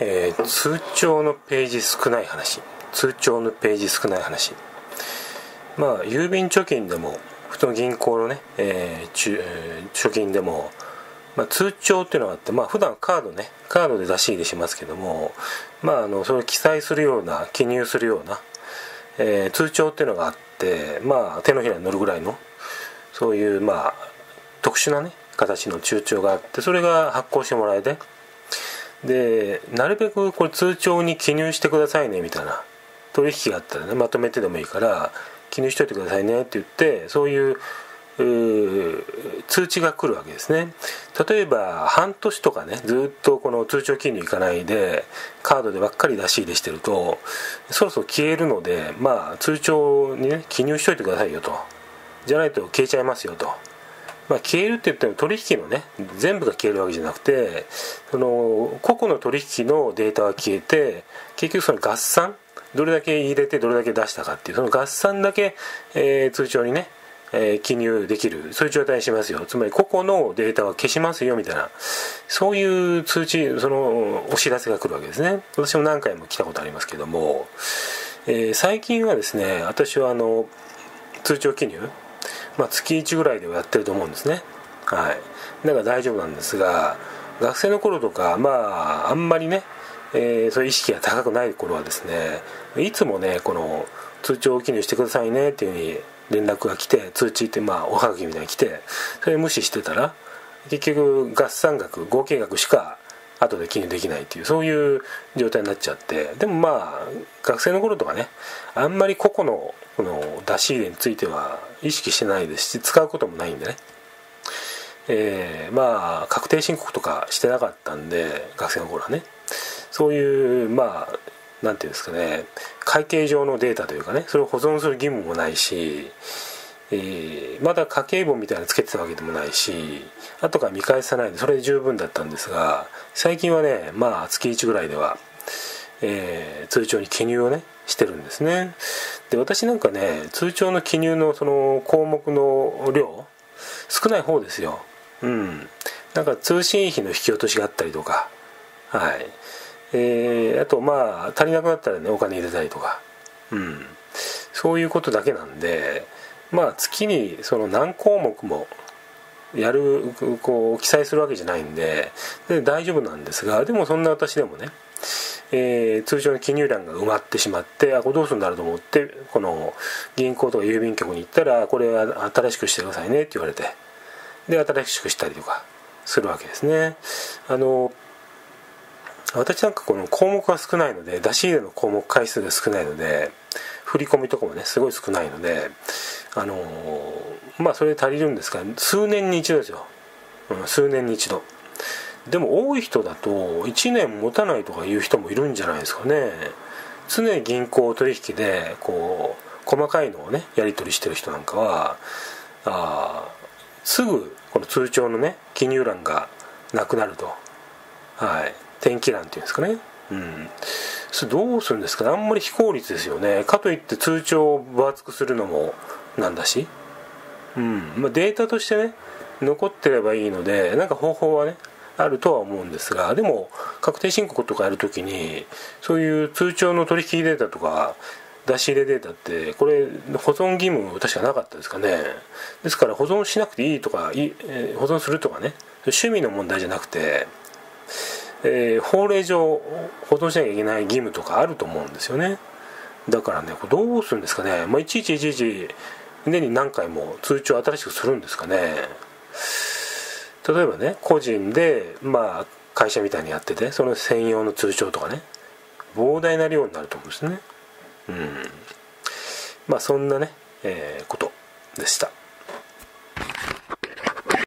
えー、通帳のページ少ない話。通帳のページ少ない話。まあ郵便貯金でも普通の銀行のね、えー、貯金でも、まあ、通帳っていうのがあってまあ普段カードねカードで出し入れしますけどもまああのそれを記載するような記入するような、えー、通帳っていうのがあってまあ手のひらに乗るぐらいのそういうまあ特殊なね形の通帳があってそれが発行してもらえてでなるべくこれ通帳に記入してくださいねみたいな。取引があったらねまとめてでもいいから記入しといてくださいねって言ってそういう通知が来るわけですね。例えば半年とかねずっとこの通帳記入いかないでカードでばっかり出し入れしてるとそろそろ消えるのでまあ通帳にね記入しといてくださいよと。じゃないと消えちゃいますよと。まあ、消えるって言っても取引のね全部が消えるわけじゃなくてその個々の取引のデータが消えて結局その合算どれだけ入れてどれだけ出したかっていうその合算だけ、えー、通帳にね、えー、記入できるそういう状態にしますよ。つまり個々のデータは消しますよみたいな。そういう通知そのお知らせが来るわけですね。私も何回も来たことありますけども、えー、最近はですね私はあの通帳記入まあ、月1ぐらいではやってると思うんですね。はい。だから大丈夫なんですが学生の頃とかまああんまりね、えー、そういう意識が高くない頃はですねいつもねこの通帳を記入してくださいねっていうふうに連絡が来て通知ってまあおはがきみたいに来てそれ無視してたら結局合算額合計額しか後で記入できないっていうそういう状態になっちゃってでもまあ学生の頃とかねあんまり個々のこの出し入れについては意識してないですし使うこともないんでね。えー、まあ確定申告とかしてなかったんで学生の頃はね。そういうまあ何ていうんですかね会計上のデータというかねそれを保存する義務もないし、えー、まだ家計簿みたいなのつけてたわけでもないし後から見返さないでそれで十分だったんですが最近はねまあ月1ぐらいでは、えー、通帳に記入をねしてるんですね。で私なんかね通帳の記入のその項目の量少ない方ですよ。うん。なんか通信費の引き落としがあったりとかはい。えー、あとまあ足りなくなったらねお金入れたりとか。うん。そういうことだけなんでまあ月にその何項目もやるこう記載するわけじゃないんでで大丈夫なんですがでもそんな私でもねえー、通常の記入欄が埋まってしまってあこれどうするんだろうと思ってこの銀行とか郵便局に行ったらこれは新しくしてくださいねって言われてで新しくしたりとかするわけですね。あの私なんかこの項目が少ないので出し入れの項目回数が少ないので振り込みとかもねすごい少ないのであのまあそれ足りるんですが数年に一度ですよ、うん、数年に一度。でも多い人だと1年持たないとかいう人もいるんじゃないですかね。常に銀行取引でこう細かいのをねやり取りしてる人なんかはあすぐこの通帳のね記入欄がなくなると。はい。転記欄っていうんですかね。うん。それどうするんですか？あんまり非効率ですよね。かといって通帳を分厚くするのもなんだし。うん。まあデータとしてね残ってればいいのでなんか方法はねあるとは思うんですがでも確定申告とかやるときにそういう通帳の取引データとか出し入れデータってこれ保存義務確かなかったですかね。ですから保存しなくていいとか、保存するとかね。趣味の問題じゃなくて、えー、法令上保存しなきゃいけない義務とかあると思うんですよね。だからねどうするんですかね、まあ、いちいちいちいち年に何回も通帳新しくするんですかね。例えばね個人でまあ会社みたいにやっててその専用の通帳とかね膨大な量になると思うんですね。うん。まあそんなね、えー、ことでした。